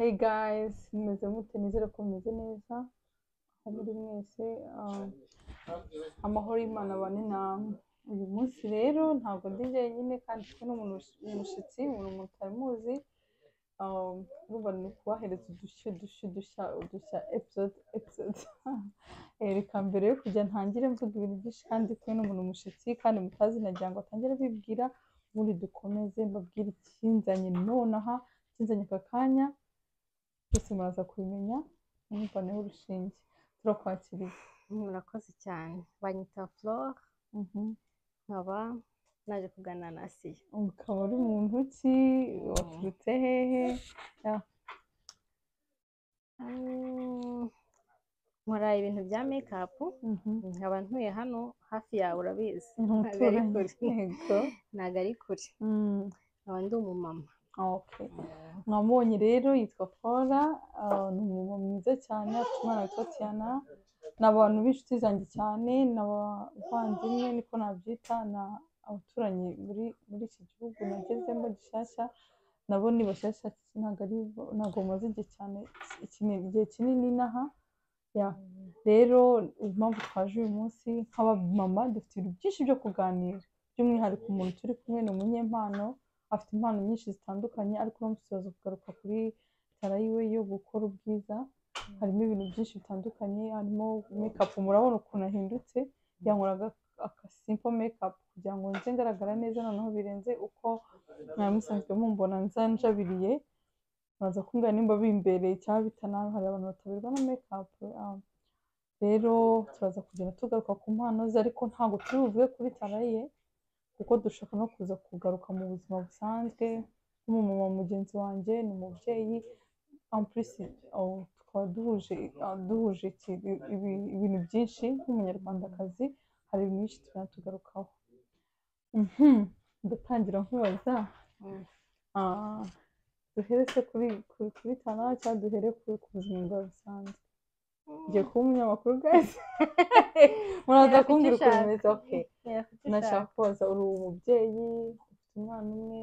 Hey guys, mumeze mute? Nizere ko mumeze neza aho muri mwese. ah, amahoro y'Imana abane namwe. Uyu munsi rero ntabwo ndi jyenyine kandi ndi kumwe n'umuntu umushyitsi, umuntu mutari muzi. Ah, urumva ni kubahereza udushya udushya udushya udushya episode episode. Eh, Reka mbere yo kujya ntangire mvuga ibintu byinshi kandi ndi kumwe n'umuntu umushyitsi kandi mutazi nagira ngo atangire abibwira ubundi dukomeze mbabwire ikinzanye nonaha, ikinzanye aka kanya byose muraza kubimenya mwumvaneho urushinge. Turakwakiriye murakoze cyane. Banyita flore Mhm. nkaba naje kuganira na asiya ukaba uri muntu ki? Waturutse hehe? Ya, Mm, nkora ibintu bya mekapu mhm. nkaba ntuye hano hafi yawe urabizi. Ntabwo ari kure. Mm, nkaba ndi umumama. Mwamubonye rero yitwa Flora ni umumama mwiza cyane afite umwana witwa Tiana. Ni abantu b'inshuti zanjye cyane ni abavandimwe niko nabyita ni abaturanyi muri iki gihugu nagezemo gishyashya. Nabo ni bashyashya ntabwo ari bo- ntabwo bamaze igihe cyane igihe kinini inaha ya. Rero impamvu twaje uyu munsi nk'abamama dufite ibintu byinshi byo kuganira. By'umwihariko umuntu turi kumwe ni umunyempano. Afite impano nyinshi zitandukanye ariko turaza kugaruka kuri tara yiwe yo gukora ubwiza harimo ibintu byinshi bitandukanye harimo mekapu murabona ukuntu ahindutse yankoraga akasimpo mekapu kugira ngo nze ngaragara neza noneho birenze uko mwari musanzwe mumbona nza njabiriye muraza kumbwira nimba bimbereye cyangwa bitanabi hari abantu bataberwa na mekapu ah, rero turaza kugenda tugaruka ku mpano ze ariko ntabwo turi buvuge kuri tara ye. Kuko dushaka no kuza kugaruka mu buzima busanzwe nk'umumama mugenzi wanjye ni umubyeyi ampurisi tukaba duhuje ah, ibintu byinshi nk'umunyarwandakazi hari byinshi tugenda tugarukaho Mhm, ndatangira nkubaza Mm. ah, duhere se kuri kuri tana cyangwa duhere ku buzima bwawe busanzwe ngiye kuba umunyamakuru guys muraza kumbwira ukuntu bimeze Yafite nashaka kubaza uri umubyeyi ufite umwana umwe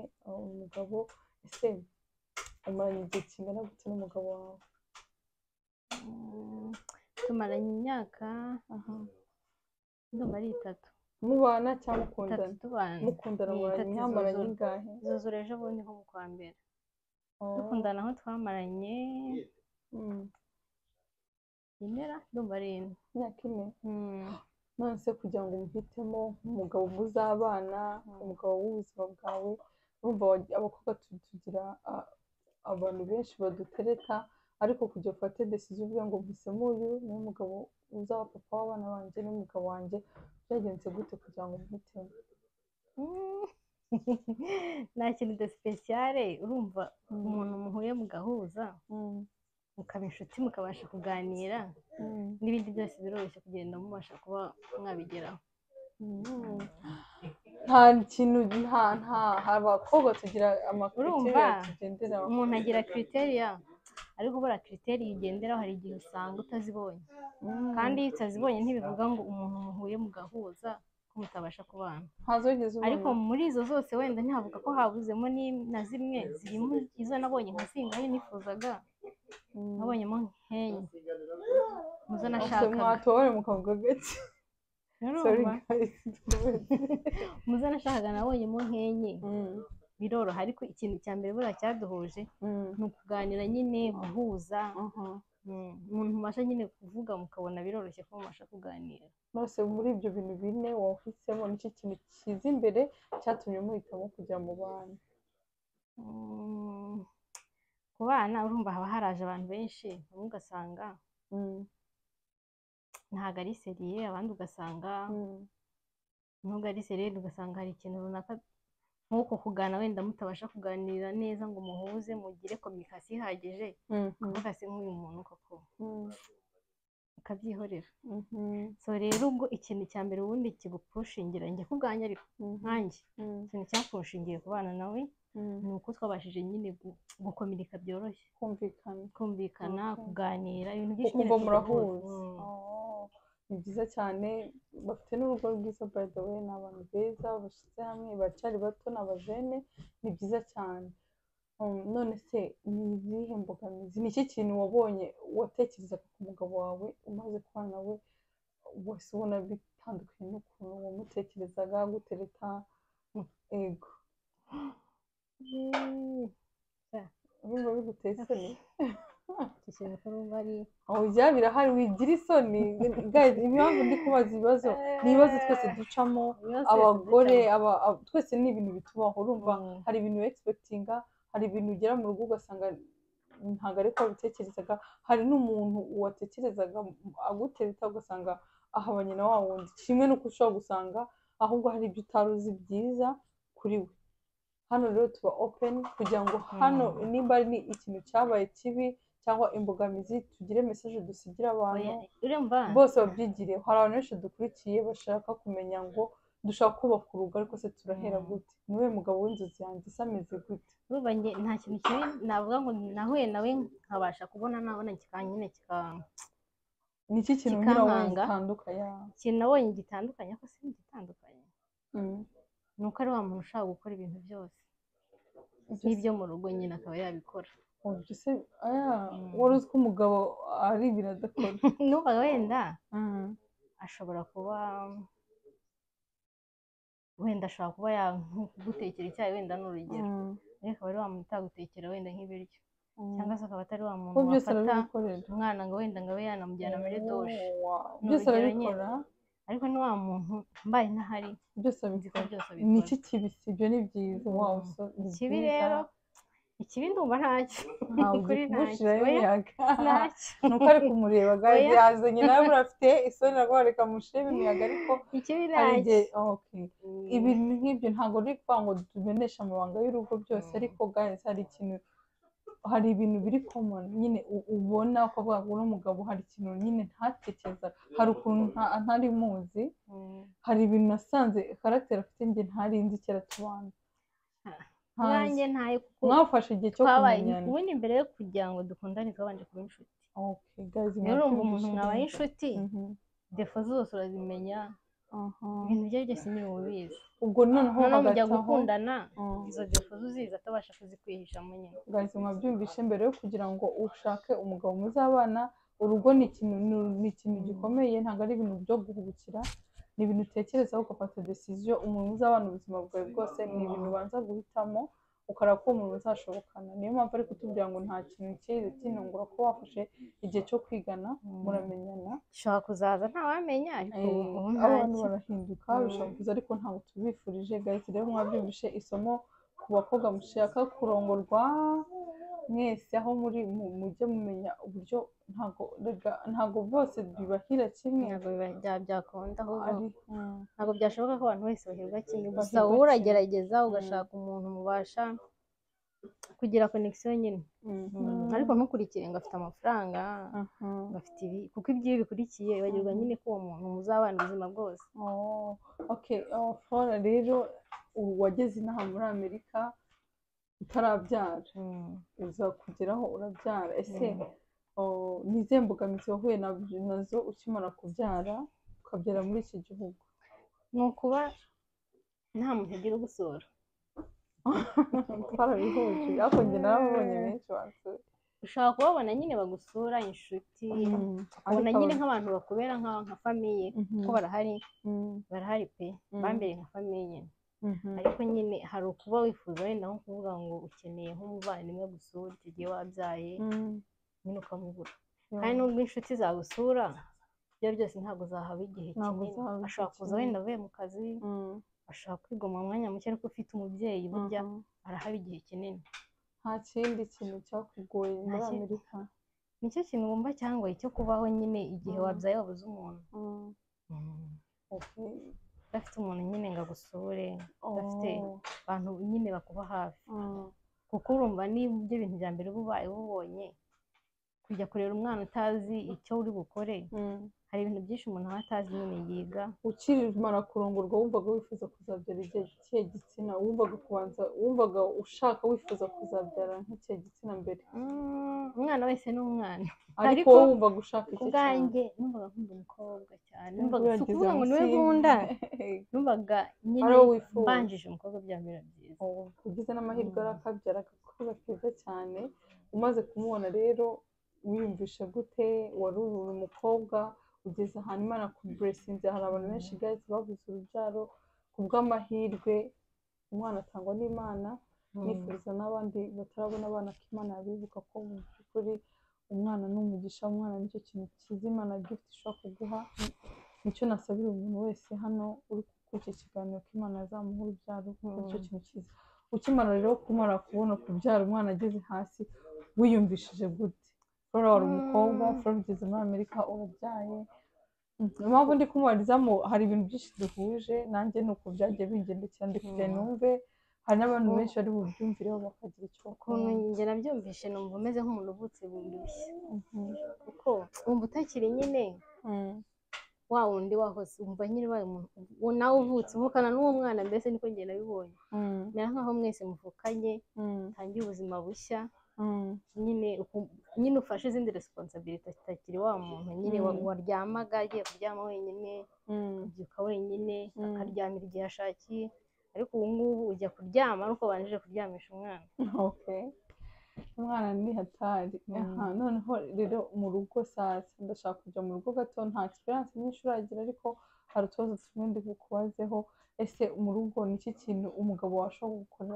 umugabo ese umaranye igihe kingana gute n'umugabo wawe tumaranye imyaka ndumva ari itatu mubana cyangwa mukundana mukundana mwamaranye ingahe zuzura ejo bundi nko mu kwa mbere dukundana aho twamaranye imera ndumva ari imyaka ine. Mm. none se kugira ngo umuhitemo umugabo muzabana umugabo w'ubuzima bwawe. Urumva abakobwa tu- tugira abantu benshi badutereta ariko kugira ufate decision uvuga ngo mpisemo uyu ni we mugabo uzaba papa w'abana banjye n'umugabo wanjye byagenze gute kugira ngo umuhitemo Mm. nta kintu de sipesiyare urumva umuntu muhuye mugahuza mukaba inshuti mukabasha kuganira mm, n'ibindi byose biroroshye kugenda mubasha kuba mwabigeraho. Mm. nta kintu nta nta abakobwa tugira amakuru tugenderaho. Umuntu agira kriteriya ariko buriya kriteriya ugenderaho hari igihe usanga utazibonye. Mm. kandi iyo utazibonye ntibivuga ngo umuntu muhuye mugahuza ko mutabasha kubana. Ariko muri izo zose wenda ntihavuga ko habuzemo na zimwe zirimo izo nabonye nka zingahe nifuzaga Mm. nabonyemo nk'enye muzo nashakaga. mwatubare mukavuga gake muzo nashakaga nabonyemo nk'enye Mm, biroroha ariko ikintu cya mbere buriya cyaduhuje mm, ni ukuganira nyine guhuza. Aha. Mm, umuntu mubasha nyine kuvuga mukabona biroroshye ko mubasha kuganira. Nose muri ibyo bintu bine wahisemo ni cyo kintu kiza imbere cyatumye muhitamo kujya mu bana Mm, ku bana urumva haba haraje abantu benshi bamwe ugasanga Mm, ntabwo ari seriye abandi ugasanga mm, nubwo ari seriye ugasanga hari ikintu runaka nk'uko kugana wenda mutabasha kuganira neza ngo muhuze mugire kominikasiyo ihagije mm, ukavuga se nk'uyu muntu koko. Mm, ukabyihorera mhm, so rero ubwo ikintu cya mbere ubundi kigupushingira njye ku bwanjye ariko mhm, nkanjye mm, ikintu cyapushingiye ku bana nawe mm. Ni uko twabashije nyine gu- gukominika byoroshye. Kumvikana. Kumvikana Okay. kuganira ibintu byinshi nyine murahuza. Mm. Oh, ni byiza cyane. Bafite n'urugo rwiza by the way ni abantu beza bashyize hamwe baracyari bato ni abajene ni byiza cyane. Um, none se ni izihe mbogamizi? Ni iki kintu wabonye watekerezaga ku mugabo wawe umaze kubana nawe wese ubona bitandukanye n'ukuntu wamutekerezaga gutereta ego. Urumva biguteye isoni icyo kintu ko urumva ari aho byaba birahari wigira isoni impamvu ndi kubaza ibibazo ni ibibazo twese ducamo abagore twese ni ibintu bitubaho urumva hari ibintu egispekitinga hari ibintu ugera mu rugo ugasanga ntabwo ariko wabitekerezaga hari n'umuntu watekerezaga agutereta ugasanga ahabanye na wa wundi kimwe n'uko ushobora gusanga ahubwo hari ibyo utari uzi byiza kuri we hano rero tuba open kugira ngo hano Mm. nimba ari ikintu cyabaye kibi cyangwa imbogamizi tugire mesaje dusigira abantu bose babyigireho hari abantu benshi dukurikiye bashaka kumenya ngo dushaka kubaka urugo ariko se turahera Mm. gute ni we mugabo w'inzozi yanjye se ameze gute urumva njye nta kintu kibi navuga ngo nahuye nawe nkabasha kubona nabona kikanyine kika ni iki kintu Kikankanga. gitandukanye ikintu nabonye gitandukanye ko si gitandukanye. Ni uko ari wa muntu ushaka gukora ibintu byose. Ibyo n'ibyo mu rugo nyine akaba yabikora. Mm. wari uzi ko umugabo ari ibintu adakora? Numvaga wenda Mm. ashobora kuba wenda ashobora kuba yagutekera icyayi wenda ni urugero. Mm. ariko akaba ari wa muntu utagutekera wenda nk'ibiryo. Cyangwa se akaba atari wa muntu wafata umwana ngo wenda ngo abe yanamujyana muri doshe byose arabikora? Ariko ni wa muntu mbaye ntahari. Byose byose ni iki kibisi ibyo? Ni byiza. Mm. ni ikibi rero ikibi ndumva ntacyo ukuri ntacyo nuko ari kumureba. Oya. yazanye nawe murafite isoni nabwo reka mushiremo imiyaga. Ariko ikibi ntacyo Mm. ibintu nk'ibyo. Ntabwo uri kuvuga ngo tumeneshe amabanga y'urugo byose. Mm. ariko guys hari ikintu hari ibintu biri common nyine ubona ukavuga ngo uno mugabo hari ikintu nyine ntatekereza hari ukuntu nta- ntari muzi Mm. hari ibintu nasanze karagiteri afite njye ntarinzi kera tubana Ntazi. nanjye ntayo kuko mwafashe igihe cyo kumenyana ubundi mbere yo kugira ngo dukundane twabanje kuba inshuti okay guys rero urumva umuntu mwabaye inshuti Mhm. defo zose urazimenya. Ibintu ibyo ari byo ubizi. Ubwo noneho mujya gukundana izo defo uzizi atabasha kuzikwihishamo nyine. Guys mwabyumvishe mbere yo kugira ngo ushake umugabo muzabana. Urugo ni ikintu ni- ni ikintu gikomeye ntabwo ari ibintu byo guhubukira ni ibintu utekerezaho ugafata decision umuntu muzabana ubuzima bwawe bwose ni ibintu ubanza guhitamo. Ukareba ko uwo muntu muzashobokana niyo mpamvu ari kutubwira ngo nta kintu cyiza kinungura ko wafashe igihe cyo kwigana Mm. muramenyana. Gishobora kuzaza ntawamenya ariko Eh, abantu barahinduka Mm. bishobora kuza ariko ntabwo tubifurije guys. Rero mwabyumvishe isomo ku bakobwa mushaka kurongorwa. Mwese aho muri mu- mujye mumenya uburyo ntabwo bose bibahira kimwe. Ntabwo byakunda ntabwo byashoboka ko abantu bose bahirwa kimwe. Gusa wowe uragerageza ugashaka umuntu mubasha kugira konegisiyo nyine. Mhm, ariko ntukurikire ngo afite amafaranga afite ibi kuko ibyo iyo bikurikiye wibagirwa nyine ko uwo muntu muzabana ubuzima bwose. Oh, oh, rero wageze inaha muri amerika utarabyara. Uza kugeraho urabyara. Ese Mm. ni izihe mbogamizi wahuye na- na zo ukimara kubyara ukabyara muri iki gihugu? Ni ukuba nta muntu ugira ugusura twarabihuje ariko njye narababonye benshi bansuye ushobora kubabona nyine bagusura inshuti ukabona nyine aba- nk'abantu bakubera nka famiye kuko barahari mhm, barahari pe. Mm. bambereye nka famiye nyine. Ariko nyine hari ukuba wifuza wenda nko kuvuga ngo ukeneye nk'umuvandimwe gusura icyo gihe wabyaye Mm, nyine ukamubura yeah. kandi nubwo inshuti zagusura ibyo byose ntabwo zahaba igihe kinini. ashobora kuza wenda avuye mu kazi ashobora kwigoma umwanya muke ariko ufite umubyeyi burya arahaba igihe kinini. Nta kindi kintu cyakugoye muri amerika. ni cyo kintu wumva cyangwa cyo kubaho nyine igihe wabyaye wabuze umuntu. Udafite umuntu nyine ngo agusure udafite Oh, abantu nyine bakuba hafi. Mm, kuko urumva niba ibyo bintu bya mbere uba ubaye ubonye kujya kurera umwana utazi icyo uri bukore. Mm. Hari ibintu byinshi umuntu aba atazi nyine yiga. Ukimara kurongorwa wumvaga wifuza kuzabyara igihe gitsina wumvaga kubanza wumvaga ushaka wifuza kuzabyara nk'ikihe gitsina mbere. Mm, umwana wese ni umwana. Ariko wumvaga ushaka iki cyane bwanjye numvaga nkunda umukobwa cyane. Numvaga si ukuvuga ngo ni we nkunda. Numvaga nyine mbanjije umukobwa byamera byiza. Oh, ugize n'amahirwe arakabyara agakobwa keza cyane. Umaze kumubona rero wiyumvishe gute wari uri umukobwa ugeze ahantu imana kuburesinze hari abantu benshi guys babuze urubyaro ku bw'amahirwe umwana atangwa n'imana nifuriza n'abandi batarabona abana ko imana yabibuka ko mu by'ukuri umwana ni umugisha umwana ni cyo kintu cyiza imana gift ishobora kuguha. Nicyo nasabira umuntu wese hano uri kuri iki kiganiro ko imana yazamuha urubyaro kuko ni cyo kintu cyiza. Ukimara rero kumara kubona kubyara umwana ageze hasi wiyumvishije gute? Flora wari umukobwa flora ugeze muri amerika urabyaye Mm, impamvu ndi kumubarizamo hari ibintu byinshi duhuje nanjye ni uko byagiye bingendekera ndi kugira numve hari n'abantu benshi bari bubyumvireho bakagira icyo ukuntu njye nabyumvishe numva umeze nk'umuntu uvutse Mhm. kuko wumva utakiri nyine Mm. wa wundi wahoze wumva nyine ubaye umuntu nawe uvutse uvukana n'uwo mwana mbese niko njye nabibonye Mm. mera nk'aho mwese muvukanye Mm. utangiye ubuzima bushya Mm. nyine nyine ufashe izindi resiponsabiriti utakiri wa muntu nyine Mm. waryamaga agiye kuryama wenyine Mm. abyuka wenyine Mm. akaryamira igihe ashakiye ariko ubu ngubu ujya kuryama ariko banjije kuryamisha umwana Okay. umwana ni hatari aha noneho rero mu rugo sasa ndashaka kujya mu rugo gato nta experience nyinshi uragira ariko hari utubazo tumwe ndi bukubazeho ese mu rugo ni iki kintu umugabo washobora gukora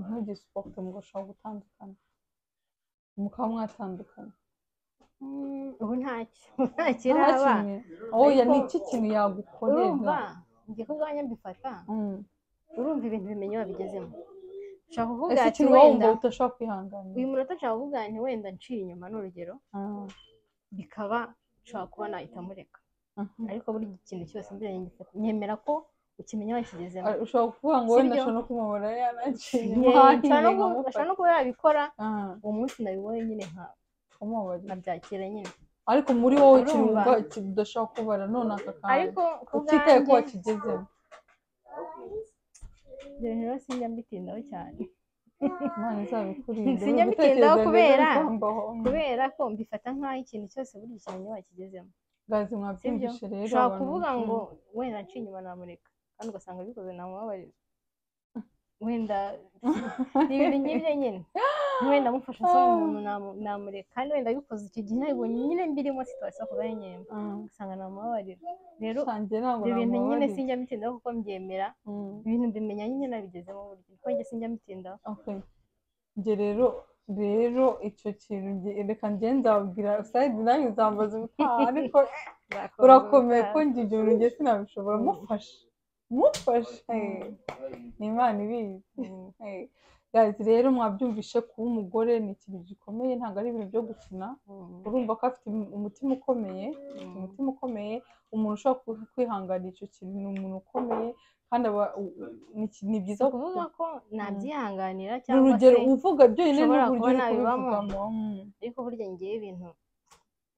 ntugisuporte mugashobora gutandukana mukaba mwatandukana Mm, ubu ntacyo ntakiraba oya ni iki kintu yagukorera urumva njye ko ubwanjye mbifata urumva ibintu bimenye wabigezemo ushaka kuvuga ati wenda wumva udashobora kwihanganira uyu munota nshaka kuvuga nti wenda nciye inyuma ni urugero bikaba nshobora kuba nahita mureka ariko buri kintu cyose mbere nyemera ko ukimenya wakigezemo Ah, ushobora kuvuga ngo wenda ashobora no kumubara yaraciye Ye, inyuma nshobora hahiye no ku- nkamufata. ashobora no kuba yabikora Ah, uwo munsi nabibonye nyine nka nkabyakira nyine. Ariko muri wowe wumva kidashobora kubara none aka kantu utitaye ko wakigezemo ibyo rero sinjya mbitindaho cyane. Imana izabikurinde Sinjya mbitindaho kubera- kubera ko mbifata nk'aho ikintu cyose buri kimenya wakigezemo ushobora kuvuga ngo wenda nciye inyuma namureka. Kandi ugasanga bikoze namubabarira wenda ni. Ibintu nk'ibyo nyine wenda amufasha asoma umuntu namu- namureka kandi wenda bikoze icyo gihe nabibonye nyine mbirimo situwasiyo kuba yenyemye Ah, ugasanga namubabarira rero ntabwo ibyo bintu nyine sinjya mbitindaho kuko mbyemera ibintu mbimenya nyine nabigezemo burya kuko njye sinjya mbitindaho njye rero rero icyo kintu reka njye nzabwira sayidi nawe nzambaza ubutaha ariko urakomeye ko njye ibyo bintu njye sinabishobora mufashe mufashe. Mm. ni imana ibizi. Rero mwabyumvishe kuba umugore ni ikintu gikomeye ntabwo ari ibintu byo gukina. Urumva ko afite umutima ukomeye umutima ukomeye. Umuntu ushobora kwihanganira icyo kintu ni umuntu ukomeye kandi aba ni byiza ukuvuga ko nabyihanganira ni cyangwa urugero se uvuga byonyine ushobora n'uburyo uri kubivugamo Mm, ariko burya ngewe ibintu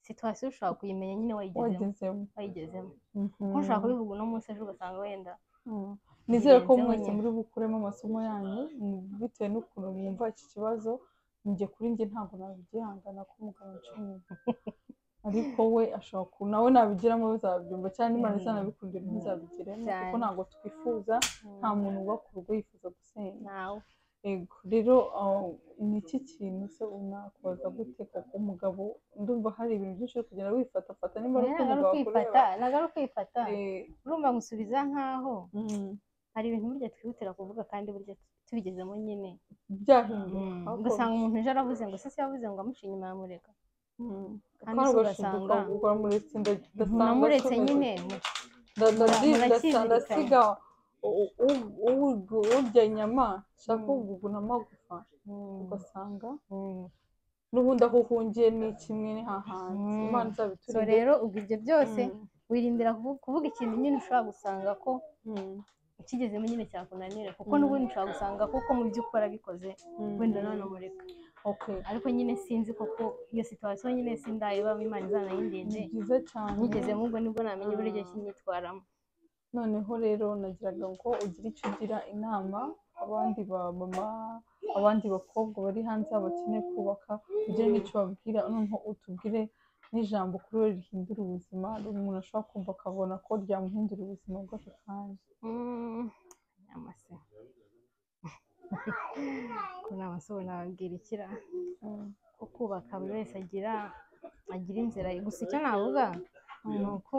situwasiyo ushobora kuyimenya nyine wayigezemo. Wayigezemo. Mhm. kuko ushobora kubivuga uno munsi ejo ugasanga wenda Mm. nizere ko mwese muri bukuremo amasomo yanyu mm, bitewe n'ukuntu mwumva iki kibazo njye kuri njye ntabwo nabyihangana ko umugabo inyuma ariko we ashobora ku nawe nabigiramo bizabyumva cyangwa imana Mm. izanabikundira ntizabigiremo kuko ntabwo twifuza nta muntu uba ku rugo yifuza gusenya. Nawe Ego rero ah, ni iki kintu se unakubaza gute kuko umugabo ndumva hari ibintu byinshi uri kugenda wifatafata nimba ari uko umugabo akureba ntabwo ari ukwifata Eh, urumva ngusubiza nkaho mm, hari ibintu burya twihutira kuvuga kandi burya tubigezemo nyine byahinduka ugasanga umuntu ejo aravuze ngo se yavuze ngo amuce inyuma yamureka Mm. kandi ugasanga uramuretse nyine nda- urya inyama nshaka Mm. kuguguna amagufa Mm, ugasanga mm. n'ubundi aho uhungiye ni kimwe ni hahandi Mm. imana izabiturinde rero ubwo ibyo byose wirindira kuvu- kuvuga ikintu nyine ushobora gusanga ko ukigezemo nyine cyakunanira kuko n'ubundi ushobora gusanga kuko mu byo ukora bikoze wenda nanamureka okay ariko nyine sinzi koko iyo situwasiyo nyine sindayibamo imana izanayindinde nigezemo ubwo ni bwo namenya uburyo ki nyitwaramo noneho rero nagiraga ngo ugire icyo ugira inama abandi ba mama abandi bakobwa bari hanze bakeneye kubaka ugire n'icyo babwira noneho utubwire n'ijambo kuri we rihindura ubuzima umuntu ashobora kumva akabona ko ryamuhindura ubuzima bw'ako kanya Mm, ko se. Ubu nababwira ikira. Mm, ko kubaka buri wese agira agira inzira. Gusa icyo navuga ni uko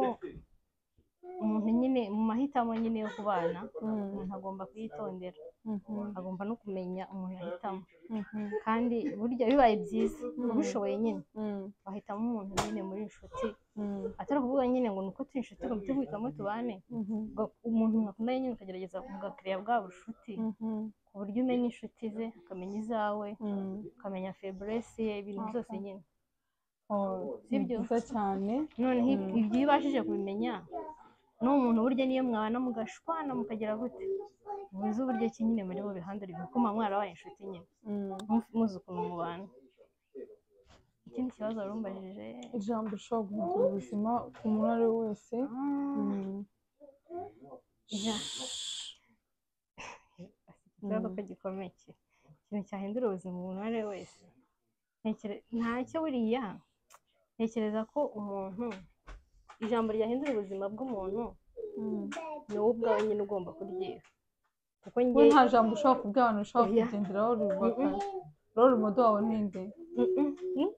umuntu nyine mu mahitamo nyine yo kubana mm, umuntu agomba kuyitondera mhm, agomba no kumenya umuntu ahitamo. Mhm, kandi burya bibaye byiza ubishoboye nyine. Wahitamo umuntu nyine muri inshuti. Atari ukuvuga nyine ngo ni uko turi inshuti ngo muti guhitamo tubane umuntu mwakundanye nyine ukagerageza mugakiriya bwa bucuti ku buryo umenya inshuti ze ukamenya izawe ukamenya feburesi ye ibintu byose nyine. Oh, Sibyo? noneho ibyo iyo ubashije kubimenya. N'uwo muntu burya niyo mwabana mugashwana mukagera gute? Muzi uburyo ki nyine muri bo bihandura ibintu? Kuko muba mwarabaye inshuti nyine. Mm. mu- muzi ukuntu mubana ikindi kibazo wari umbajije ijambo rishobora guhindura ubuzima ku muntu uwo ari we wese. Mm. ija- ikibazo ko gikomeye ki- ikintu cyahindura ubuzima umuntu uwo ari we wese. Ntacyo buriya. Ntekereza ko umuntu ijambo ryahindura ubuzima bw'umuntu Mm. ni wowe ubwawe nyine ugomba kuryiha. Kuko njye nta jambo ushobora kubwira abantu ushobora kugenderaho rubaka role model. Wawe ni nde? Mm-mm.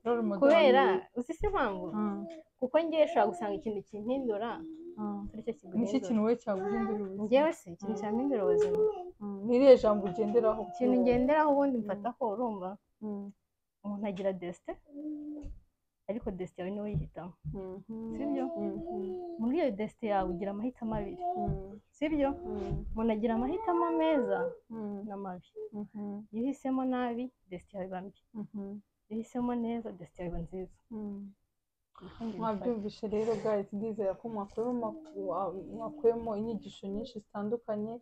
Role model kubera uzi si impamvu Mm, kuko njyewe ushobora gusanga ikintu kimpindura mm. atari cyo ni iki kiguhindura kintu we cyaguhindura ubuzima? Njyewe se ikintu cyampindura ubuzima. Ni irihe jambo ugenderaho? Ikintu ngenderaho ubundi mfataho urumva. Umuntu agira desite ariko desite yawe ni we uyihitamo mhm, sibyo? Mhm, muri iyo desite yawe ugira amahitamo abiri. Mm, sibyo? Umuntu agira amahitamo meza n'amabi mhm, iyo uhisemo nabi desite yawe iba mbi. Mhm, iyo uhisemo neza desite yawe iba nziza mwabyumvishe rero guys ndizera ko mwakuyemo mwakuyemo inyigisho nyinshi zitandukanye.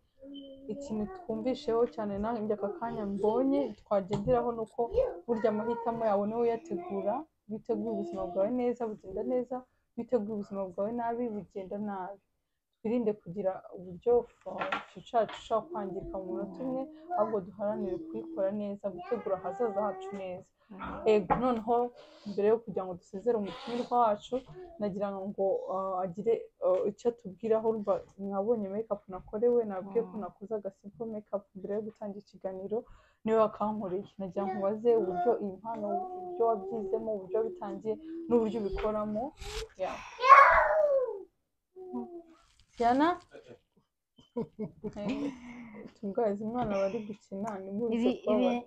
Ikintu twumvisheho cyane nanjye aka kanya mbonye twagenderaho ni uko burya amahitamo yawe ni we uyategura. Iyo uteguye ubuzima bwawe neza bugenda neza. Iyo uteguye ubuzima bwawe nabi bugenda nabi. Twirinde kugira uburyo future yacu ishobora kwangirika mu munota umwe ahubwo duharanire kuyikora neza gutegura ahazaza hacu neza. Ego noneho mbere yo kugira ngo dusezere umutumirwa wacu nagira ngo uh, agire uh, icyo atubwiraho mwabonye makeup nakorewe nabwiye ko nakoze agasimple makeup mbere yo gutangira ikiganiro ni we wakankoreye. Nagira ngo ubaze uburyo iyi mpano uburyo wabyizemo uburyo wabitangiye n'uburyo ubikoramo. Yeah. Tiana tungazi umwana bari gukina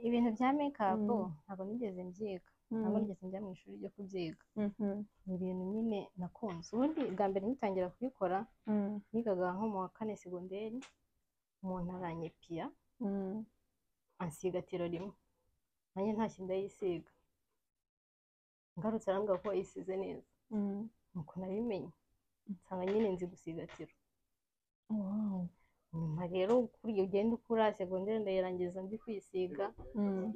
ibintu bya mekapu Mm. ntabwo nigeze mbyiga. Mm, ntabwo nigeze njya mu ishuri ryo kubyiga. Mhm, ni ibintu nyine nakunze. Ubundi bwa mbere ngitangira kubikora mm, nigaga nko mu wa kane segonderi umuntu aranyepiya ansiga tiro rimwe. Nanjye ntacyo ndayisiga. Ngarutse arambwira ko yisize neza. Nuko nabimenye. Nsanga nyine nzi gusiga tiro. Nyuma rero kuriya ugenda ukura segonderi ndayirangiza ndi kwisiga. Mm,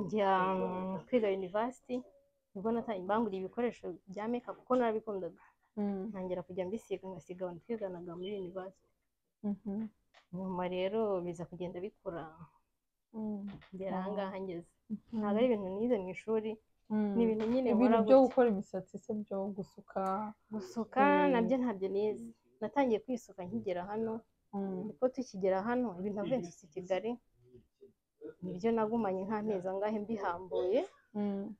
njya mm, kwiga university ni bwo natangiye banguriye ibikoresho bya makeup kuko narabikundaga. Mm, ntangira kujya mbisiga ngasiga abantu twiganaga muri university. Mhm, nyuma rero biza kugenda bikura. Ngera aha ngaha ngeze. Mhm. ntabwo ari ibintu nize mu ishuri ni ibintu nyine ibintu nkora byo gutya. gukora imisatsi se byo gusuka gusuka na byo ntabyo nize. Natangiye kwisuka nkigera hano mm, kuko tukigera hano ibintu navuye i Kigali. Nibyo nagumanye nk'amezi angahe mbihambuye. Mm,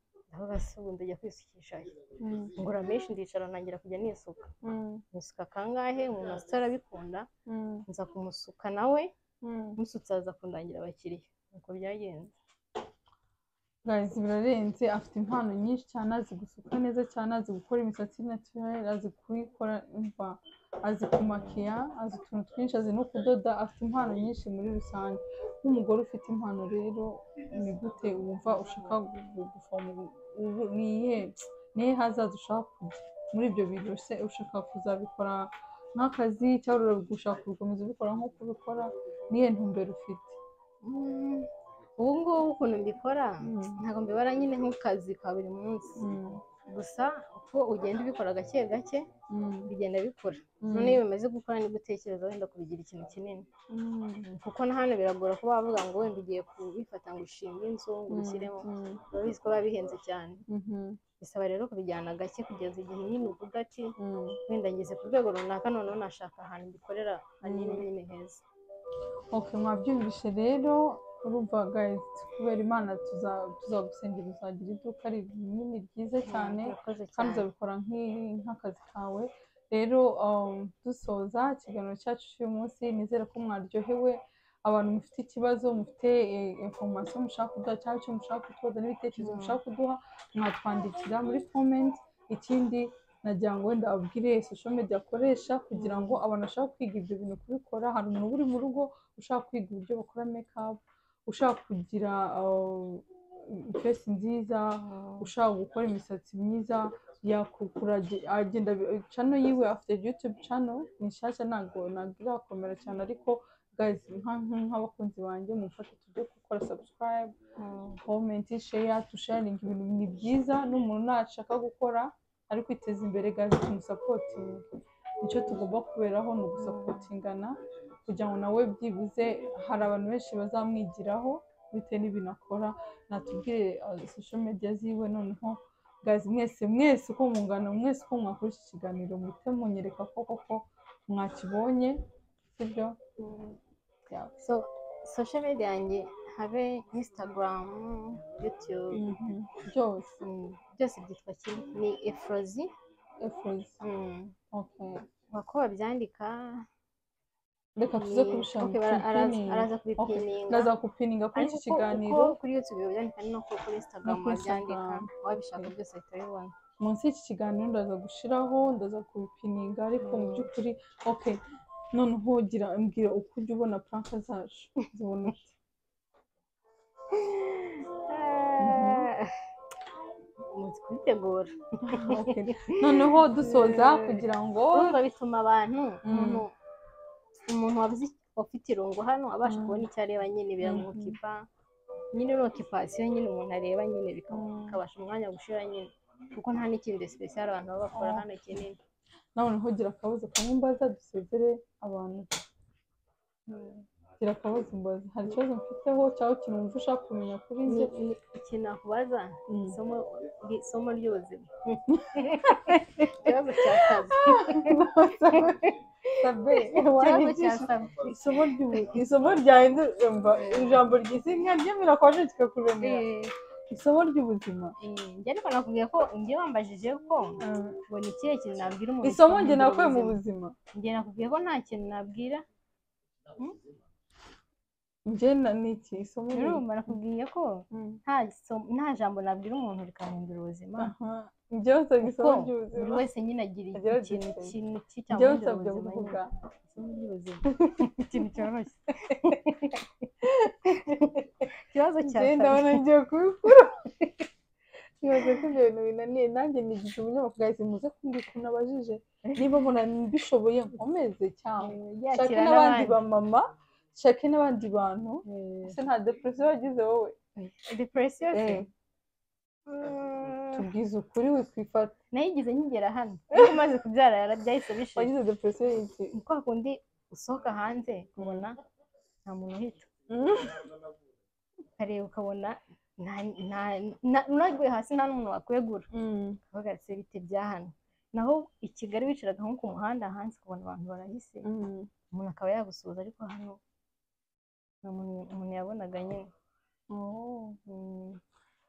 ubu ndajya kwisukisha mm, ngura menshi ndicara ntangira kujya nisuka. Mm, nisuka kangahe? Umuntu asutse arabikunda. Mm, nza kumusuka nawe. Mm. musutse aza kundangira abakiriya. Nuko byagenze. Guys birarenze afite impano nyinshi cyane azi gusuka neza cyane azi gukora imisatsi naturel azi kuyikora umva azi kumakiya azi utuntu twinshi azi no kudoda afite impano nyinshi muri rusange. Nk'umugore ufite impano rero ni gute wumva ushaka ni iyihe? Ni iyihe hazaza ushaka kujya? Muri ibyo bintu se ushaka kuzabikora nk'akazi cyangwa ushaka gukomeza ubikora nk'uko ubikora niyo ntumbero ufite? Ubu ngubu ukuntu mbikora Mm. ntabwo mbibara nyine nk'akazi ka buri munsi. Mm. gusa uko ugenda ubikora gake gake Mm. bigenda bikura. Mm. none iyo bimaze gukora ni bwo utekereza wenda kubigira ikintu kinini. Kuko na hano biragora kuba wavuga ngo wenda ugiye kubifata ngo ushinge inzu ngo ubishyiremo. urabizi ko biba bihenze cyane. Mhm. bisaba rero kubijyana gake kugeza igihe nyine uvuga ati wenda ngeze ku rwego runaka noneho nashaka ahantu mbikorera hanini nyine heza Okay, mwabyumvishe rero. Urumva guys kubera imana tuza- tuzagusengera uzagira iduka rinini ryiza cyane kandi uzabikora nk'akazi kawe. Rero um, dusoza ikiganiro cyacu cy'uyu munsi nizere ko mwaryohewe. Abantu mufite ikibazo mufite informasiyo mushaka kuduha cyangwa icyo mushaka kutubaza n'ibitekerezo Mm. mushaka kuduha mwatwandikira muri comment. Ikindi nagira ngo wenda ababwire social media akoresha kugira ngo abantu bashaka kwiga ibyo bintu kubikora. Hari umuntu uri mu rugo ushaka kwiga uburyo bakora makeup ushaka kugira uh, face nziza ushaka gukora imisatsi myiza agenda channel yiwe afite youtube channel ni nshyashya ntabwo ntabwo irakomera cyane ariko nk'abakunzi banjye mufashe tujye gukora subscribe Mm. comment share tusharinga ibintu ni byiza n'umuntu nashaka gukora ari kwiteza imbere guys tumusapotinga ni cyo tugomba kuberaho ni ugusapotingana kugira ngo nawe byibuze hari abantu benshi bazamwigiraho bitewe n'ibintu akora natubwire uh, social media ziwe noneho guys mwese mwese uko mungana mwese uko mwakora iki kiganiro muhite munyereka ko koko mwakibonye sibyo? So social media yanjye habe instagram youtube Mhm. byose. mm, byose byitwa kimwe ni efrozi efforts mm. uko babyandika reka tuze kubishaka araza- araza kubipininga ndaza kupininga kuri iki kiganiro kuri kuri instagram No kuri Instagram. wabishaka Okay. byose ahita abibona munsi y'iki kiganiro ndaza gushiraho ndaza kubipininga ariko mu by'ukuri okay noneho gira mbwira uko ujya ubona planka zacu zibona ute muzi kubitegura noneho dusoza kugira ngo bituma abantu umuntu umuntu ufite irungu hano abasha Mm. kubona icyo areba nyine biramukipa. Nyine ni okipasiyo nyine umuntu areba nyine Mm. bikabasha umwanya gushira nyine. Kuko nta n'ikindi sipesiyare abantu baba bakora hano kinini. Nawe noneho gira akabazo kamwe mbaza dusezere abantu. Gira akabazo mbaza hari ikibazo mfiteho cyangwa ikintu wumva ushaka kumenya kuri njye. Ikintu nakubaza Mm. isomo ry- isomo ry'ubuzima. Ikibazo cya sabe isomo ryahindura ijambo ry'izina ryemera kwaje kikakuremera. Eh, isomo ry'ubuzima. Eh, njye ariko nakubwiye ko njye wambajije ko ngo ni ikihe kintu nabwira umuntu isomo njye nakuye mu buzima. Njye nakubwiye ko nta kintu nabwira. Njye na ni iki isomo ni urumva nakubwiye ko Mm. nta jambo nabwira umuntu rikamuhindura ubuzima. Njye wasabye isomo kuko buri ry'ubuzima wese nyine agira ikintu kintu wasabye ubuzima isomo ry'ubuzima. Ikintu cyoroshye. Ikibazo cya sabe ndabona ngiye kubikura nibaze ko ibyo bintu binaniye. Nanjye nigize umunyamakuru muze kumbwira ukuntu abajije niba mbona mbishoboye nkomeze cyangwa shake yakira n'abandi n'abandi. bamama. Shake n'abandi bantu. Eh, ese nta depresiyo wagize wowe. Depresiyo se Eh. Mm, tubwize ukuri wikwifata nayigize nkigera hano. Ariko umaze kubyara yarabyahise bishira. Wagize depresiyo y'iki ni kwa kundi usohoka hanze ukabona nta muntu uhita. Ukareba ukabona unaguye hasi nta n'umuntu wakwegura. Ukavuga ati bite bya hano. Naho i Kigali wicaraga nko ku muhanda hanze ukabona abantu barahise. Umuntu akaba yagusuhuza ariko hano nta muntu umuntu yabonaga nyine Mm.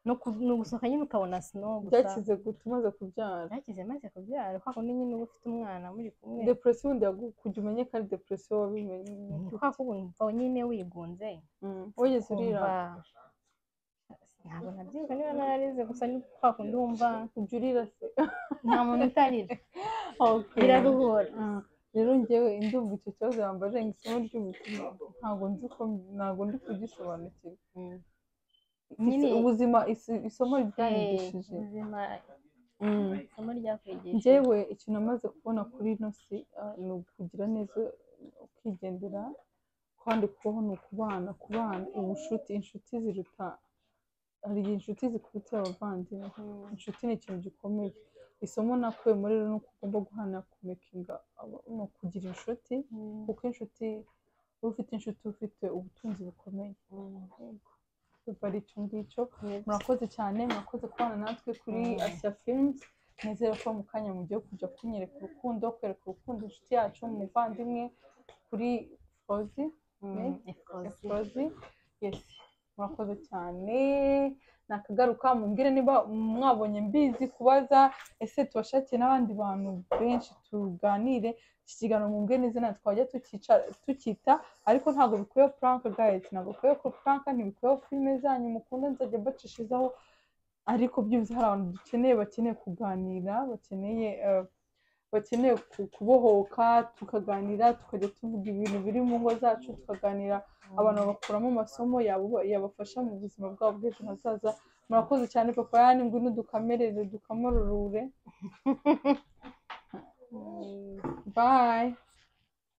no ku- ni ugusohoka nyine ukabona snow gusa. Byakize gute? Umaze kubyara? Byakize maze kubyara. Kwa kundi nyine uba ufite umwana muri kumwe. Depresiyo yagu- kujya umenye ko ari depresiyo wabimenye ni kwa kumva nyine wigunze. Mm. wigeze urira? Ntabwo nabyibuka niba nararize gusa ni kwa kundi wumva. Ujya urira se. Nta muntu utarira. Biraruhura. Ah, rero njyewe ndumva icyo kibazo yambaje ngo isomo ry'ubuzima ntabwo nzi ko ntabwo ndi kugisobanukirwa. Mm. Ubuzima isomo Eh, ryanyigishije ubuzima Mm. njyewe ikintu namaze kubona kuri ino si ni ukugira neza ukigendera kandi kubaho ni ukubana kubana. Ubucuti inshuti ziruta hari igihe inshuti zikuruta abavandimwe. Inshuti ni ikintu gikomeye. Isomo nakuye muri rero ni uko ugomba guhana kumekinga ni ukugira inshuti kuko inshuti uba ufite inshuti uba ufite ubutunzi bukomeye. Yego. ari icyo ngicyo. Murakoze cyane murakoze kubana natwe kuri Mm. Asia Films. Nizere ko mu kanya mugiye kujya kunyereka urukundo kwereka urukundo inshuti yacu umuvandimwe kuri Fozi yes. Murakoze cyane. Nakagaruka mumbwire niba mwabonye mbizi kubaza ese tubashakiye n'abandi bantu benshi tuganire iki kiganiro mumbwire n'izina twajya tukita ariko ntabwo bikwiye prank guys. Ntabwo bikwiye ko prank ntibikwiye filime zanyu mukunda nzajya mbacishirizaho ariko byibuze hari abantu dukeneye bakeneye kuganira bakeneye eh, bakeneye ku- kubohoka tukaganira tukajya tuvuga ibintu biri mu ngo zacu tukaganira abantu bagakuramo amasomo yabafasha mu buzima bwabo bw'ejo hazaza. Murakoze cyane papa yani ngwino dukamerere dukamururure bye.